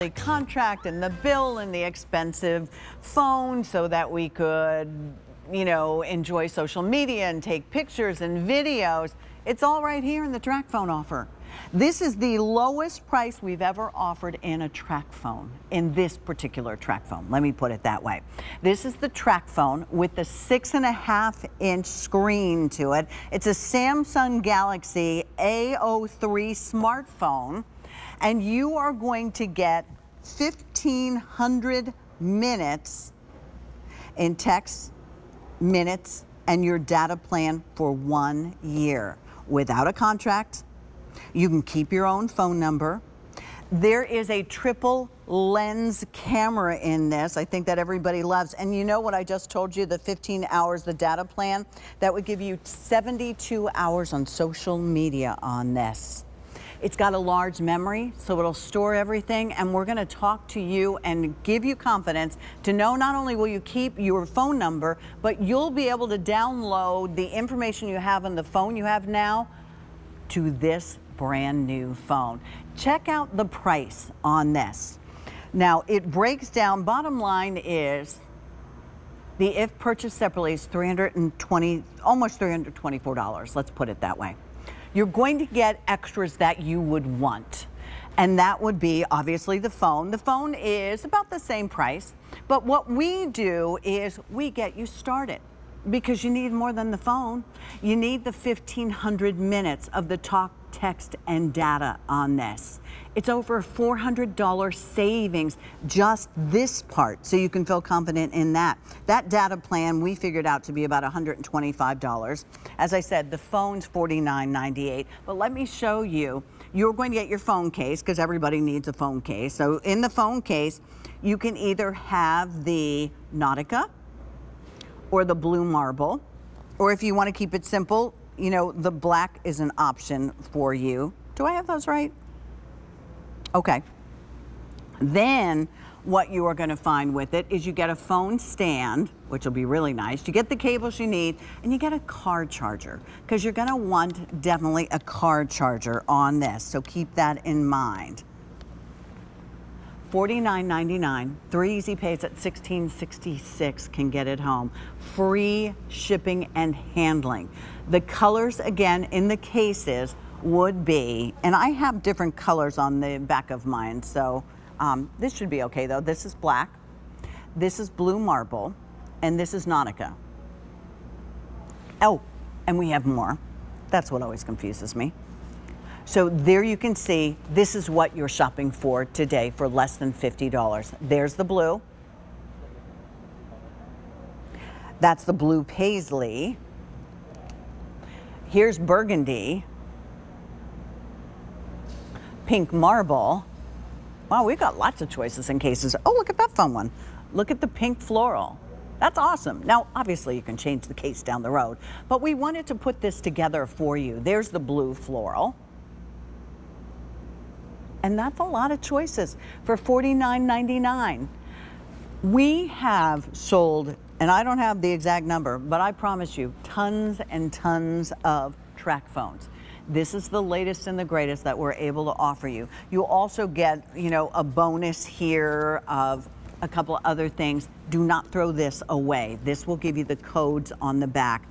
the contract and the bill and the expensive phone so that we could, you know, enjoy social media and take pictures and videos. It's all right here in the TracFone offer. This is the lowest price we've ever offered in a TracFone, in this particular TracFone. Let me put it that way. This is the TracFone with the six and a half inch screen to it. It's a Samsung Galaxy A03 smartphone and you are going to get 1,500 minutes in text, minutes, and your data plan for one year without a contract. You can keep your own phone number. There is a triple lens camera in this. I think that everybody loves. And you know what I just told you, the 15 hours, the data plan, that would give you 72 hours on social media on this. It's got a large memory, so it'll store everything. And we're going to talk to you and give you confidence to know not only will you keep your phone number, but you'll be able to download the information you have on the phone you have now to this brand new phone. Check out the price on this. Now, it breaks down, bottom line is the if purchased separately is 320, almost $324. Let's put it that way you're going to get extras that you would want. And that would be obviously the phone. The phone is about the same price, but what we do is we get you started because you need more than the phone. You need the 1500 minutes of the talk text and data on this. It's over $400 savings, just this part, so you can feel confident in that. That data plan we figured out to be about $125. As I said, the phone's $49.98, but let me show you. You're going to get your phone case because everybody needs a phone case. So in the phone case, you can either have the Nautica or the blue marble, or if you want to keep it simple, you know, the black is an option for you. Do I have those right? Okay. Then what you are going to find with it is you get a phone stand, which will be really nice. You get the cables you need, and you get a car charger because you're going to want definitely a car charger on this. So keep that in mind. $49.99. Three easy pays at $16.66 can get it home. Free shipping and handling. The colors, again, in the cases would be, and I have different colors on the back of mine, so um, this should be okay though. This is black, this is blue marble, and this is Nautica. Oh, and we have more. That's what always confuses me. So there you can see, this is what you're shopping for today for less than $50. There's the blue. That's the blue paisley. Here's burgundy. Pink marble. Wow, we've got lots of choices in cases. Oh, look at that fun one. Look at the pink floral. That's awesome. Now, obviously, you can change the case down the road, but we wanted to put this together for you. There's the blue floral. And that's a lot of choices for $49.99. We have sold, and I don't have the exact number, but I promise you, tons and tons of TracFones. This is the latest and the greatest that we're able to offer you. You also get, you know, a bonus here of a couple of other things. Do not throw this away. This will give you the codes on the back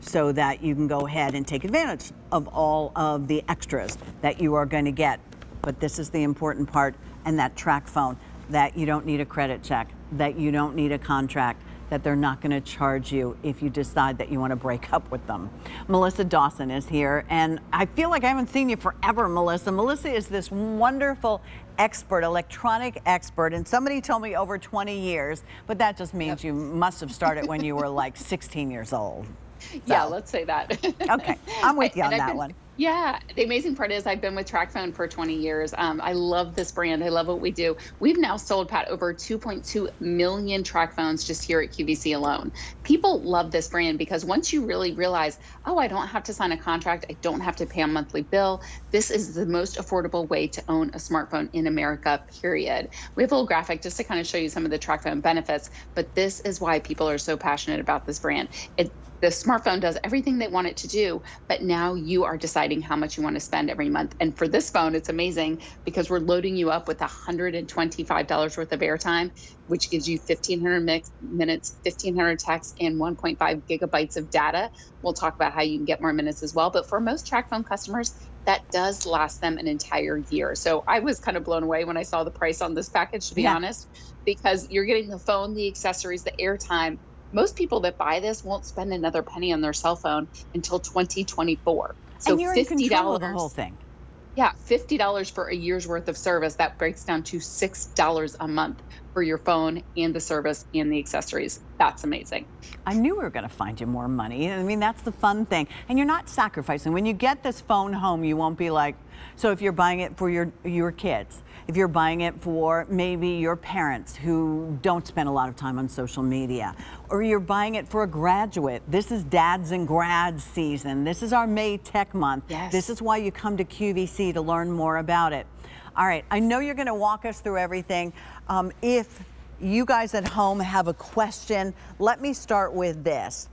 so that you can go ahead and take advantage of all of the extras that you are going to get but this is the important part, and that TracFone, that you don't need a credit check, that you don't need a contract, that they're not going to charge you if you decide that you want to break up with them. Melissa Dawson is here, and I feel like I haven't seen you forever, Melissa. Melissa is this wonderful expert, electronic expert, and somebody told me over 20 years, but that just means yep. you must have started when you were like 16 years old. So. Yeah, let's say that. okay, I'm with you on that been, one. Yeah, the amazing part is I've been with TracFone for 20 years. Um, I love this brand. I love what we do. We've now sold, Pat, over 2.2 million TracFones just here at QVC alone. People love this brand because once you really realize, oh, I don't have to sign a contract, I don't have to pay a monthly bill, this is the most affordable way to own a smartphone in America, period. We have a little graphic just to kind of show you some of the TracFone benefits, but this is why people are so passionate about this brand. It the smartphone does everything they want it to do, but now you are deciding how much you want to spend every month. And for this phone, it's amazing because we're loading you up with $125 worth of airtime, which gives you 1,500 minutes, 1,500 texts, and 1.5 gigabytes of data. We'll talk about how you can get more minutes as well. But for most TracFone customers, that does last them an entire year. So I was kind of blown away when I saw the price on this package, to be yeah. honest, because you're getting the phone, the accessories, the airtime most people that buy this won't spend another penny on their cell phone until 2024. So and you're $50, in control of the whole thing. Yeah, $50 for a year's worth of service. That breaks down to $6 a month for your phone and the service and the accessories. That's amazing. I knew we were going to find you more money. I mean, that's the fun thing. And you're not sacrificing. When you get this phone home, you won't be like, so if you're buying it for your, your kids, if you're buying it for maybe your parents who don't spend a lot of time on social media, or you're buying it for a graduate. This is dads and grads season. This is our May Tech Month. Yes. This is why you come to QVC to learn more about it. All right, I know you're going to walk us through everything. Um, if you guys at home have a question, let me start with this.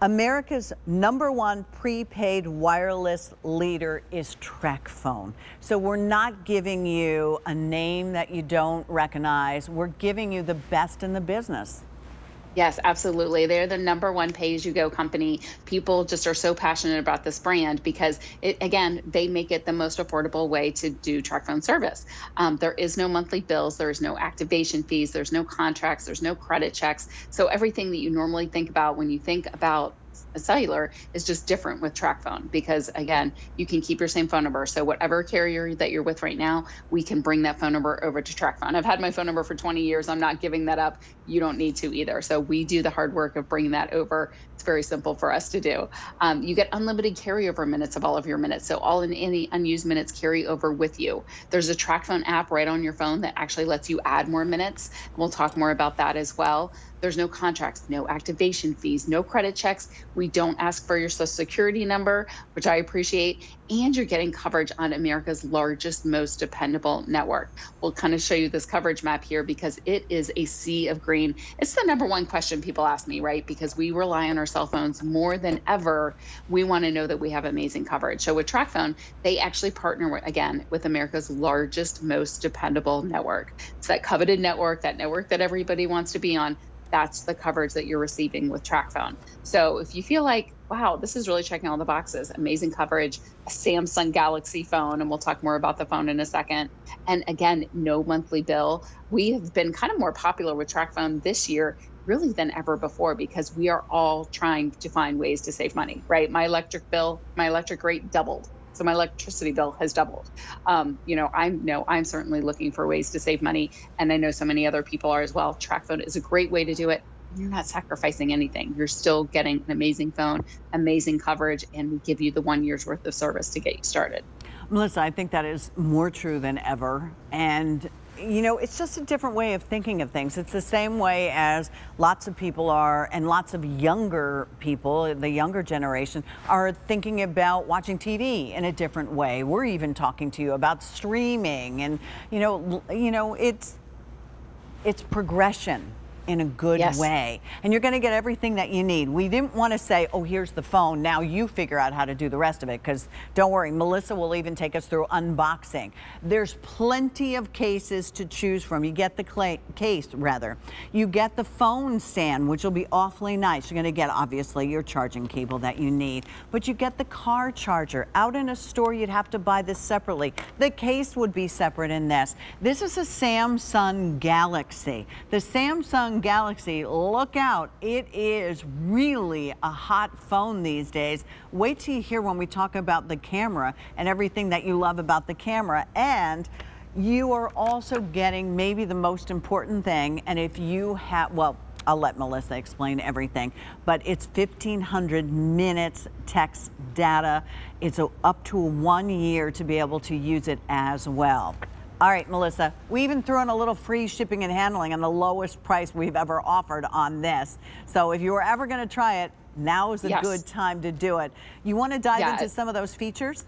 America's number one prepaid wireless leader is TracFone. So we're not giving you a name that you don't recognize. We're giving you the best in the business. Yes, absolutely. They're the number one pay as you go company. People just are so passionate about this brand because, it, again, they make it the most affordable way to do TracFone service. Um, there is no monthly bills, there is no activation fees, there's no contracts, there's no credit checks. So, everything that you normally think about when you think about cellular is just different with TracFone because again, you can keep your same phone number. So whatever carrier that you're with right now, we can bring that phone number over to TracFone. I've had my phone number for 20 years. I'm not giving that up. You don't need to either. So we do the hard work of bringing that over. It's very simple for us to do. Um, you get unlimited carryover minutes of all of your minutes. So all in any unused minutes carry over with you. There's a TracFone app right on your phone that actually lets you add more minutes. We'll talk more about that as well. There's no contracts, no activation fees, no credit checks. We don't ask for your social security number, which I appreciate. And you're getting coverage on America's largest, most dependable network. We'll kind of show you this coverage map here because it is a sea of green. It's the number one question people ask me, right? Because we rely on our cell phones more than ever. We want to know that we have amazing coverage. So with TracFone, they actually partner with, again with America's largest, most dependable network. It's that coveted network, that network that everybody wants to be on that's the coverage that you're receiving with TracFone. So if you feel like, wow, this is really checking all the boxes, amazing coverage, a Samsung Galaxy phone, and we'll talk more about the phone in a second. And again, no monthly bill. We have been kind of more popular with TracFone this year really than ever before because we are all trying to find ways to save money, right? My electric bill, my electric rate doubled so my electricity bill has doubled. Um, you know, I know I'm certainly looking for ways to save money, and I know so many other people are as well. TracFone is a great way to do it. You're not sacrificing anything. You're still getting an amazing phone, amazing coverage, and we give you the one year's worth of service to get you started. Melissa, I think that is more true than ever. And you know, it's just a different way of thinking of things. It's the same way as lots of people are, and lots of younger people, the younger generation, are thinking about watching TV in a different way. We're even talking to you about streaming, and you know, you know, it's it's progression in a good yes. way. And you're going to get everything that you need. We didn't want to say, oh, here's the phone. Now you figure out how to do the rest of it. Because don't worry, Melissa will even take us through unboxing. There's plenty of cases to choose from. You get the case, rather. You get the phone stand, which will be awfully nice. You're going to get, obviously, your charging cable that you need. But you get the car charger. Out in a store, you'd have to buy this separately. The case would be separate in this. This is a Samsung Galaxy. The Samsung Galaxy, look out. It is really a hot phone these days. Wait till you hear when we talk about the camera and everything that you love about the camera. And you are also getting maybe the most important thing. And if you have, well, I'll let Melissa explain everything, but it's 1,500 minutes text data. It's a, up to one year to be able to use it as well. All right, Melissa, we even threw in a little free shipping and handling and the lowest price we've ever offered on this. So if you were ever going to try it, now is a yes. good time to do it. You want to dive yes. into some of those features?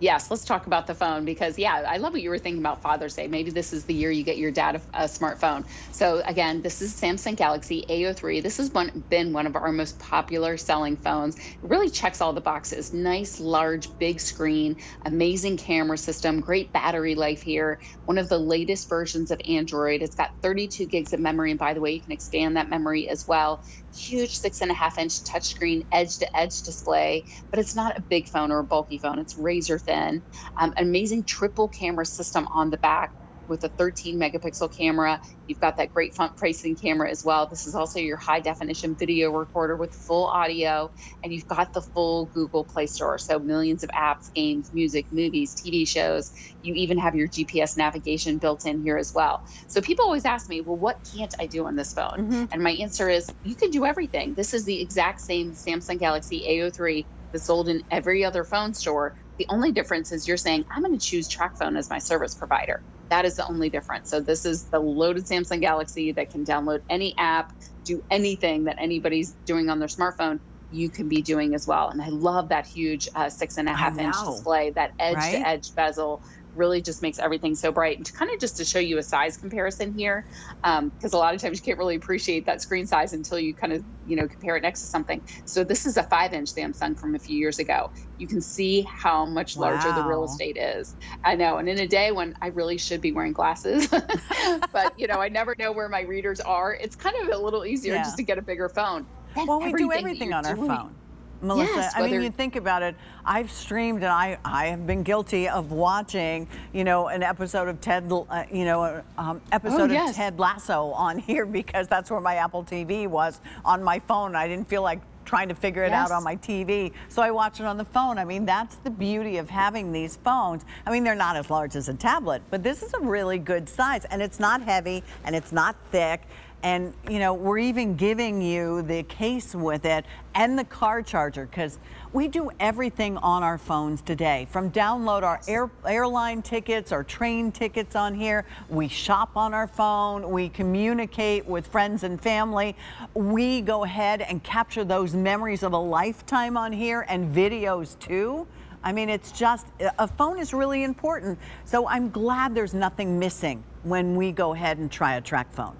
Yes, let's talk about the phone because, yeah, I love what you were thinking about Father's Day. Maybe this is the year you get your dad a, a smartphone. So, again, this is Samsung Galaxy A03. This has one, been one of our most popular selling phones. It really checks all the boxes. Nice, large, big screen, amazing camera system, great battery life here. One of the latest versions of Android. It's got 32 gigs of memory. And by the way, you can expand that memory as well huge six and a half inch touchscreen edge to edge display, but it's not a big phone or a bulky phone. It's razor thin. Um, amazing triple camera system on the back with a 13 megapixel camera. You've got that great front facing camera as well. This is also your high definition video recorder with full audio, and you've got the full Google Play Store. So, millions of apps, games, music, movies, TV shows. You even have your GPS navigation built in here as well. So, people always ask me, well, what can't I do on this phone? Mm-hmm. And my answer is, you can do everything. This is the exact same Samsung Galaxy A03 that's sold in every other phone store. The only difference is you're saying, I'm going to choose TracFone as my service provider. That is the only difference. So this is the loaded Samsung Galaxy that can download any app, do anything that anybody's doing on their smartphone. You can be doing as well. And I love that huge uh, six and a half inch display, that edge to edge bezel really just makes everything so bright. And to kind of just to show you a size comparison here, because um, a lot of times you can't really appreciate that screen size until you kind of you know compare it next to something. So this is a five inch Samsung from a few years ago. You can see how much larger wow. the real estate is. I know, and in a day when I really should be wearing glasses, but you know I never know where my readers are. It's kind of a little easier yeah. just to get a bigger phone. well, we do everything on our doing. phone. Melissa. Yes, I mean, you think about it. I've streamed, and I I have been guilty of watching, you know, an episode of Ted, uh, you know, um, episode oh, yes. of Ted Lasso on here because that's where my Apple TV was on my phone. I didn't feel like trying to figure it yes. out on my TV. So I watch it on the phone. I mean, that's the beauty of having these phones. I mean, they're not as large as a tablet, but this is a really good size and it's not heavy and it's not thick. And, you know, we're even giving you the case with it and the car charger because we do everything on our phones today from download our air, airline tickets our train tickets on here. We shop on our phone. We communicate with friends and family. We go ahead and capture those memories of a lifetime on here and videos too. I mean, it's just a phone is really important. So I'm glad there's nothing missing when we go ahead and try a TracFone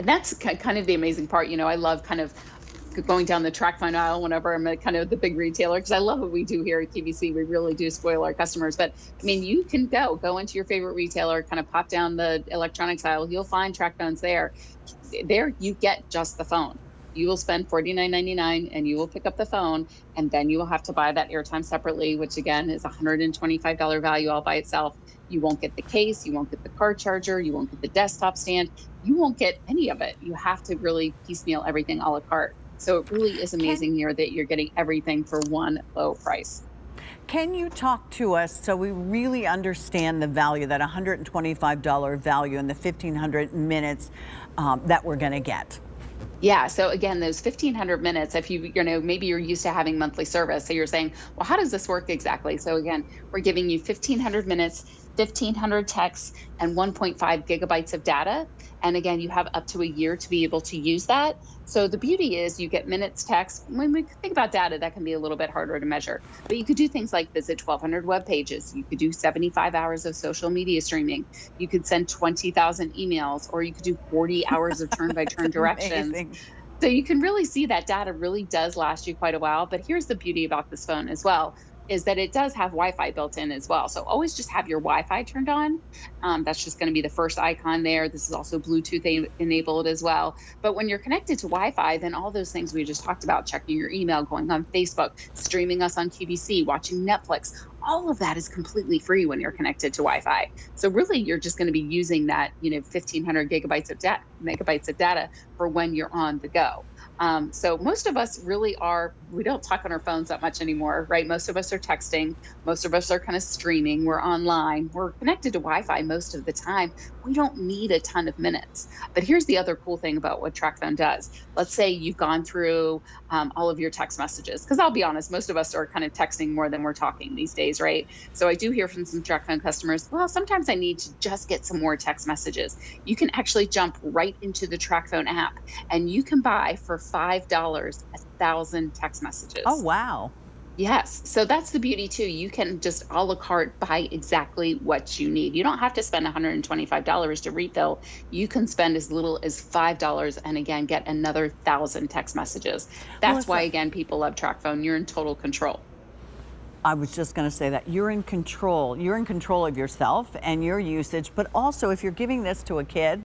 and that's kind of the amazing part. You know, I love kind of going down the TracFone aisle whenever I'm at kind of the big retailer because I love what we do here at QVC. We really do spoil our customers. But I mean, you can go go into your favorite retailer, kind of pop down the electronics aisle. You'll find TracFones there. There, you get just the phone. You will spend $49.99 and you will pick up the phone, and then you will have to buy that airtime separately, which again is $125 value all by itself. You won't get the case, you won't get the car charger, you won't get the desktop stand, you won't get any of it. You have to really piecemeal everything a la carte. So it really is amazing here that you're getting everything for one low price. Can you talk to us so we really understand the value, that $125 value and the 1,500 minutes um, that we're going to get? Yeah. So again, those 1500 minutes, if you, you know, maybe you're used to having monthly service. So you're saying, well, how does this work exactly? So again, we're giving you 1500 minutes 1,500 texts and 1.5 gigabytes of data. And again, you have up to a year to be able to use that. So the beauty is you get minutes text. When we think about data, that can be a little bit harder to measure. But you could do things like visit 1,200 web pages. You could do 75 hours of social media streaming. You could send 20,000 emails, or you could do 40 hours of turn by turn directions. Amazing. So you can really see that data really does last you quite a while. But here's the beauty about this phone as well is that it does have Wi-Fi built in as well. So always just have your Wi-Fi turned on. Um, that's just going to be the first icon there. This is also Bluetooth a- enabled as well. But when you're connected to Wi-Fi, then all those things we just talked about, checking your email, going on Facebook, streaming us on QVC, watching Netflix, all of that is completely free when you're connected to Wi-Fi. So really, you're just going to be using that, you know, 1,500 gigabytes of data, megabytes of data for when you're on the go. Um, so most of us really are, we don't talk on our phones that much anymore, right? Most of us are texting. Most of us are kind of streaming. We're online. We're connected to Wi Fi most of the time. We don't need a ton of minutes. But here's the other cool thing about what TracFone does. Let's say you've gone through um, all of your text messages, because I'll be honest, most of us are kind of texting more than we're talking these days, right? So I do hear from some TracFone customers, well, sometimes I need to just get some more text messages. You can actually jump right into the TracFone app and you can buy for $5 a thousand text messages. Oh, wow. Yes. So that's the beauty too. You can just a la carte buy exactly what you need. You don't have to spend $125 to refill. You can spend as little as $5 and again get another thousand text messages. That's Melissa- why again people love TracFone. You're in total control. I was just going to say that you're in control. You're in control of yourself and your usage, but also if you're giving this to a kid,